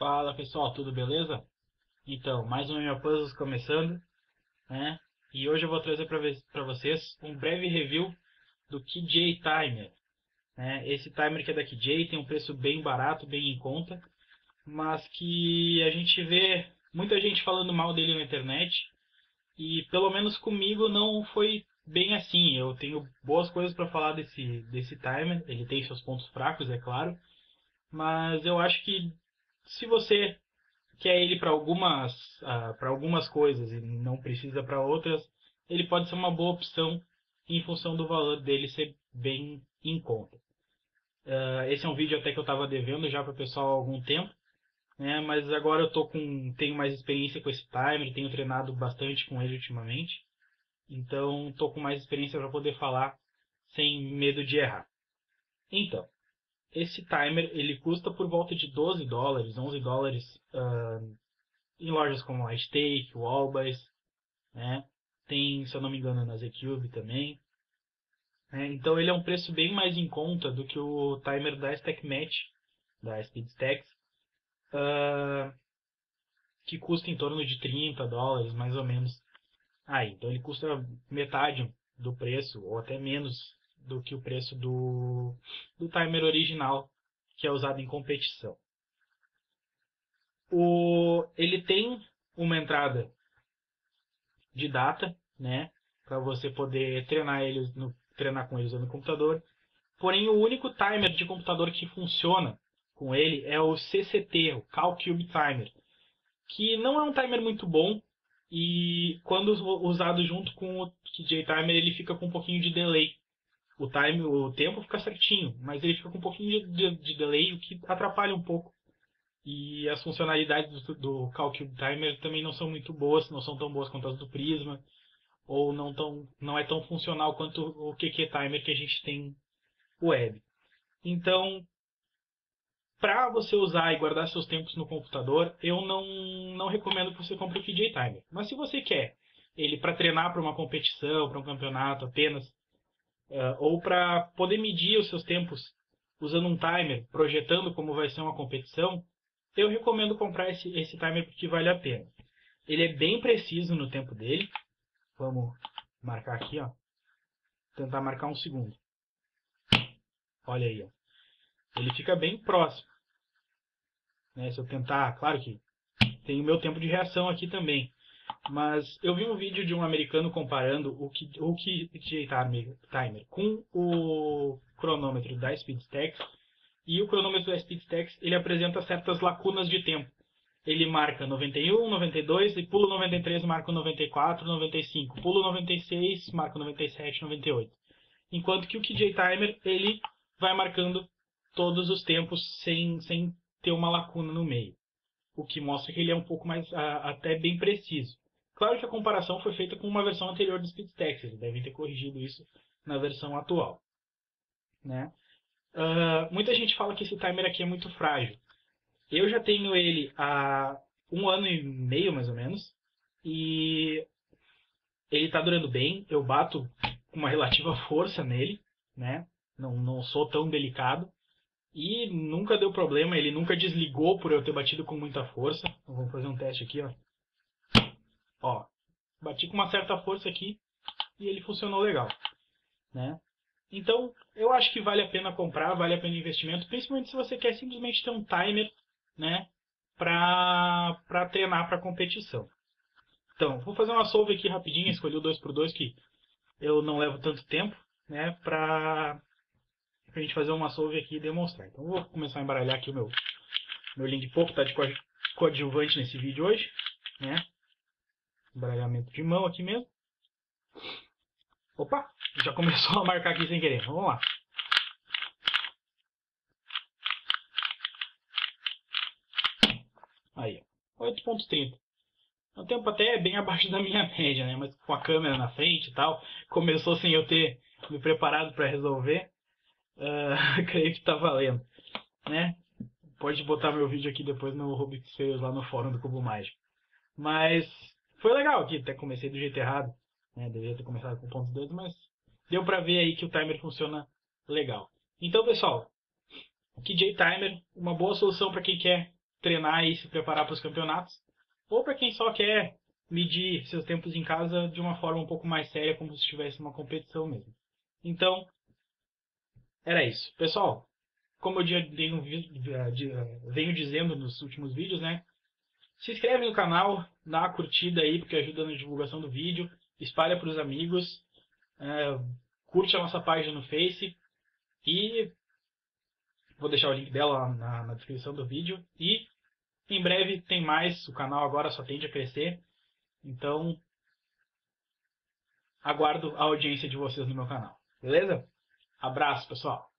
Fala pessoal, tudo beleza? Então, mais um MMA Puzzles começando, né? E hoje eu vou trazer para vocês um breve review do KJ Timer. Né? Esse timer que é da KJ tem um preço bem barato, bem em conta, mas que a gente vê muita gente falando mal dele na internet e pelo menos comigo não foi bem assim. Eu tenho boas coisas para falar desse, desse timer, ele tem seus pontos fracos, é claro, mas eu acho que se você quer ele para algumas, uh, para algumas coisas e não precisa para outras, ele pode ser uma boa opção em função do valor dele ser bem em conta. Uh, esse é um vídeo até que eu estava devendo já para o pessoal há algum tempo, né? mas agora eu tô com, tenho mais experiência com esse timer, tenho treinado bastante com ele ultimamente, então estou com mais experiência para poder falar sem medo de errar. Então, esse timer ele custa por volta de 12 dólares, 11 dólares uh, em lojas como a Steak, o Albas, né? Tem, se eu não me engano, na Zcube também. É, então ele é um preço bem mais em conta do que o timer da Stack Match, da SpeedStacks, uh, que custa em torno de 30 dólares, mais ou menos. Aí, então ele custa metade do preço, ou até menos do que o preço do, do timer original que é usado em competição. O, ele tem uma entrada de data, né, para você poder treinar ele no, treinar com ele usando o computador. Porém, o único timer de computador que funciona com ele é o CCT, o CalCube Timer, que não é um timer muito bom e quando usado junto com o KJ Timer ele fica com um pouquinho de delay o time, o tempo fica certinho, mas ele fica com um pouquinho de, de, de delay, o que atrapalha um pouco. E as funcionalidades do, do Calcube Timer também não são muito boas, não são tão boas quanto as do Prisma, ou não, tão, não é tão funcional quanto o QQ Timer que a gente tem web. Então, para você usar e guardar seus tempos no computador, eu não, não recomendo que você compre o KJ Timer. Mas se você quer ele para treinar para uma competição, para um campeonato apenas, uh, ou para poder medir os seus tempos usando um timer, projetando como vai ser uma competição, eu recomendo comprar esse, esse timer porque vale a pena. Ele é bem preciso no tempo dele. Vamos marcar aqui, ó. Tentar marcar um segundo. Olha aí, ó. Ele fica bem próximo. Né? Se eu tentar, claro que tem o meu tempo de reação aqui também. Mas eu vi um vídeo de um americano comparando o que o que timer com o cronômetro da SpeedStacks e o cronômetro da SpeedStacks ele apresenta certas lacunas de tempo. Ele marca 91, 92 e pulo 93 marca 94, 95, pulo 96 marca 97, 98. Enquanto que o KJ Timer ele vai marcando todos os tempos sem, sem ter uma lacuna no meio. O que mostra que ele é um pouco mais até bem preciso. Claro que a comparação foi feita com uma versão anterior do SpeedStacks, eles devem ter corrigido isso na versão atual. Né? Uh, muita gente fala que esse timer aqui é muito frágil. Eu já tenho ele há um ano e meio, mais ou menos, e ele está durando bem. Eu bato com uma relativa força nele, né? não, não sou tão delicado. E nunca deu problema, ele nunca desligou por eu ter batido com muita força. Então, vamos fazer um teste aqui, ó. Ó, bati com uma certa força aqui e ele funcionou legal, né? Então, eu acho que vale a pena comprar, vale a pena investimento, principalmente se você quer simplesmente ter um timer, né, para para treinar para competição. Então, vou fazer uma solve aqui rapidinho, escolhi o 2x2 que eu não levo tanto tempo, né, para a gente fazer uma solve aqui e demonstrar. Então, vou começar a embaralhar aqui o meu meu link pouco, tá de coadjuvante nesse vídeo hoje, né? Embaralhamento de mão aqui mesmo. Opa, já começou a marcar aqui sem querer. Vamos lá. Aí, 8.30. É um tempo até bem abaixo da minha média, né? Mas com a câmera na frente e tal, começou sem eu ter me preparado para resolver. Uh, creio que tá valendo, né? Pode botar meu vídeo aqui depois no Rubik's Fails lá no fórum do Cubo Mágico. Mas foi legal aqui, até comecei do jeito errado. Né? Devia ter começado com pontos 2, mas deu pra ver aí que o timer funciona legal. Então, pessoal, KJ Timer, uma boa solução para quem quer treinar e se preparar para os campeonatos, ou para quem só quer medir seus tempos em casa de uma forma um pouco mais séria, como se estivesse uma competição mesmo. Então, era isso. Pessoal, como eu já venho, venho dizendo nos últimos vídeos, né? Se inscreve no canal, dá uma curtida aí, porque ajuda na divulgação do vídeo, espalha para os amigos, é, curte a nossa página no Face e vou deixar o link dela na, na descrição do vídeo. E em breve tem mais, o canal agora só tende a crescer, então aguardo a audiência de vocês no meu canal, beleza? Abraço, pessoal!